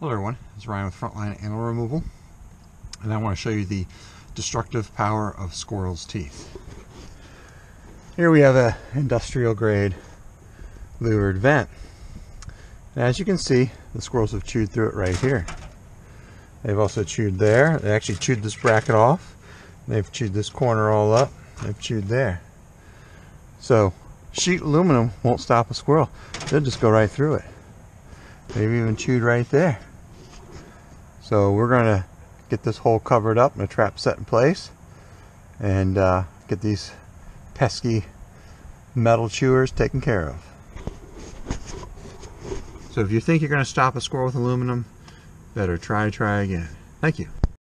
Hello everyone, it's Ryan with Frontline Animal Removal and I want to show you the destructive power of squirrel's teeth. Here we have a industrial grade louvered vent. And as you can see, the squirrels have chewed through it right here. They've also chewed there. They actually chewed this bracket off. They've chewed this corner all up. They've chewed there. So sheet aluminum won't stop a squirrel. They'll just go right through it. They've even chewed right there. So we're going to get this hole covered up and a trap set in place and uh, get these pesky metal chewers taken care of. So if you think you're going to stop a squirrel with aluminum, better try, try again. Thank you.